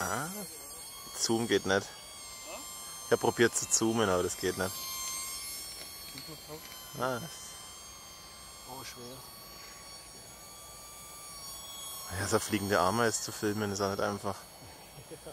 Ah, Zoom geht nicht. Ich habe probiert zu zoomen, aber das geht nicht. Ah, Oh, schwer. ja, so fliegende Ameisen zu filmen ist auch nicht einfach. Ja.